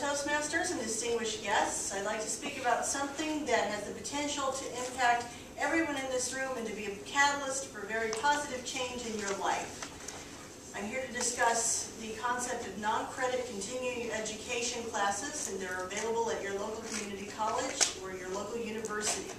Toastmasters and distinguished guests. I'd like to speak about something that has the potential to impact everyone in this room and to be a catalyst for very positive change in your life. I'm here to discuss the concept of non-credit continuing education classes, and they're available at your local community college or your local university.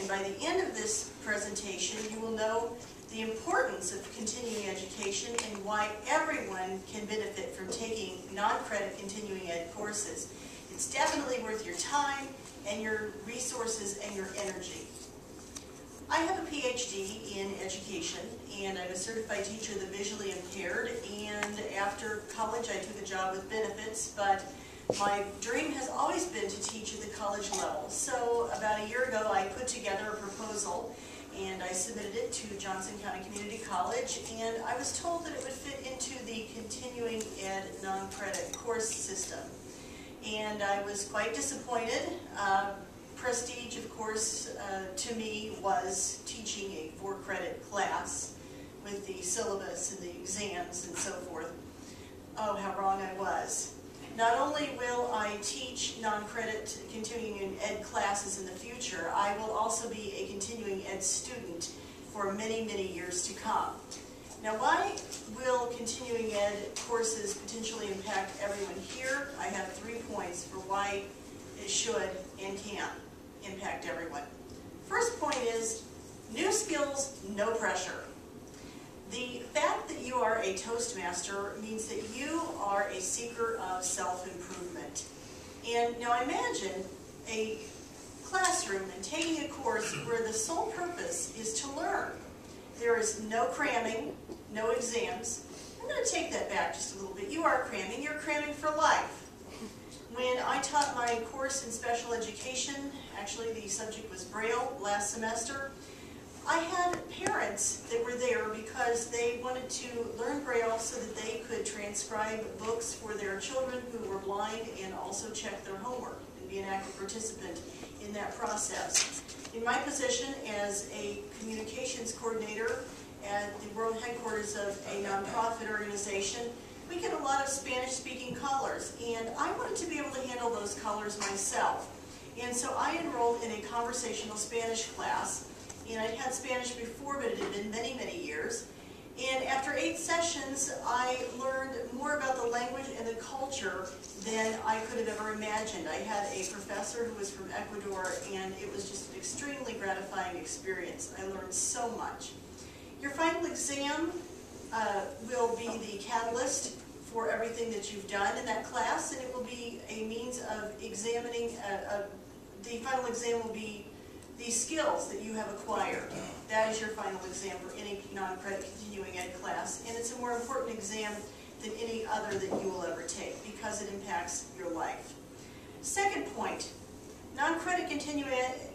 And by the end of this presentation, you will know the importance of continuing education and why everyone can benefit from taking non-credit continuing ed courses. It's definitely worth your time and your resources and your energy. I have a PhD in education and I'm a certified teacher of the visually impaired and after college I took a job with benefits but my dream has always been to teach at the college level. So about a year ago I put together a proposal and I submitted it to Johnson County Community College, and I was told that it would fit into the continuing ed non-credit course system. And I was quite disappointed. Uh, prestige, of course, uh, to me was teaching a four-credit class with the syllabus and the exams and so forth. Oh, how wrong I was. Not only will I teach non-credit continuing ed classes in the future, I will also be a continuing ed student for many, many years to come. Now, why will continuing ed courses potentially impact everyone here? I have three points for why it should and can impact everyone. First point is, new skills, no pressure. The fact that you are a Toastmaster means that you are a seeker of self-improvement. And now imagine a classroom and taking a course where the sole purpose is to learn. There is no cramming, no exams. I'm going to take that back just a little bit. You are cramming. You're cramming for life. When I taught my course in special education, actually the subject was Braille last semester, I had parents that were there because they wanted to learn Braille so that they could transcribe books for their children who were blind and also check their homework and be an active participant in that process. In my position as a communications coordinator at the world headquarters of a nonprofit organization, we get a lot of Spanish-speaking callers, and I wanted to be able to handle those callers myself. And so I enrolled in a conversational Spanish class and I'd had Spanish before, but it had been many, many years. And after eight sessions, I learned more about the language and the culture than I could have ever imagined. I had a professor who was from Ecuador, and it was just an extremely gratifying experience. I learned so much. Your final exam uh, will be the catalyst for everything that you've done in that class, and it will be a means of examining, uh, the final exam will be these skills that you have acquired. That is your final exam for any non-credit continuing ed class, and it's a more important exam than any other that you will ever take because it impacts your life. Second point, non-credit continuing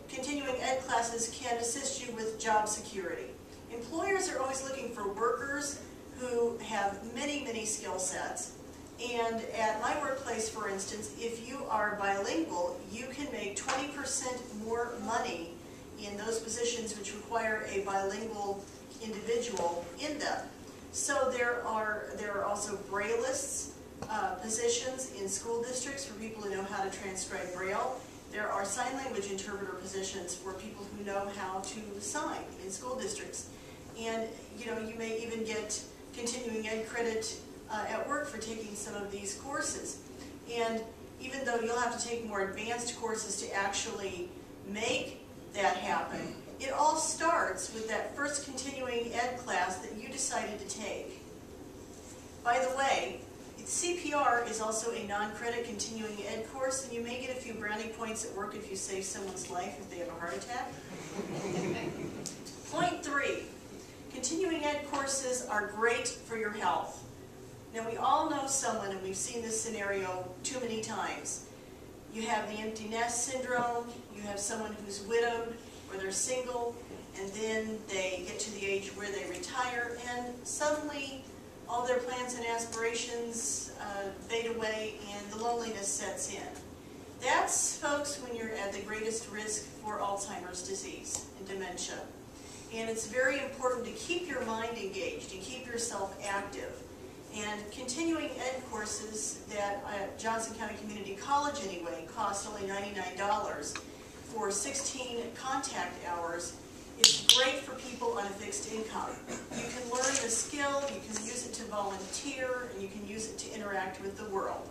continuing ed classes can assist you with job security. Employers are always looking for workers who have many, many skill sets. And at my workplace, for instance, if you are bilingual, you can make 20% more money in those positions which require a bilingual individual in them. So there are, there are also Braillists uh, positions in school districts for people who know how to transcribe Braille. There are sign language interpreter positions for people who know how to sign in school districts. And you know, you may even get continuing ed credit uh, at work for taking some of these courses. And even though you'll have to take more advanced courses to actually make that happen. It all starts with that first continuing ed class that you decided to take. By the way, CPR is also a non-credit continuing ed course, and you may get a few brownie points at work if you save someone's life if they have a heart attack. Point three, continuing ed courses are great for your health. Now we all know someone, and we've seen this scenario too many times, you have the empty nest syndrome, you have someone who's widowed or they're single, and then they get to the age where they retire, and suddenly all their plans and aspirations uh, fade away and the loneliness sets in. That's, folks, when you're at the greatest risk for Alzheimer's disease and dementia. And it's very important to keep your mind engaged and keep yourself active. And continuing ed courses that uh, Johnson County Community College anyway cost only $99 for 16 contact hours. It's great for people on a fixed income. You can learn the skill, you can use it to volunteer, and you can use it to interact with the world.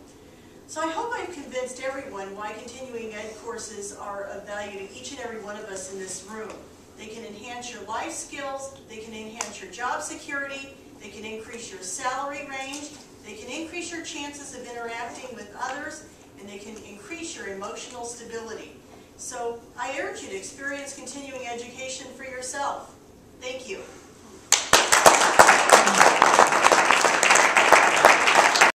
So I hope I've convinced everyone why continuing ed courses are of value to each and every one of us in this room. They can enhance your life skills, they can enhance your job security, they can increase your salary range, they can increase your chances of interacting with others, and they can increase your emotional stability. So I urge you to experience continuing education for yourself. Thank you.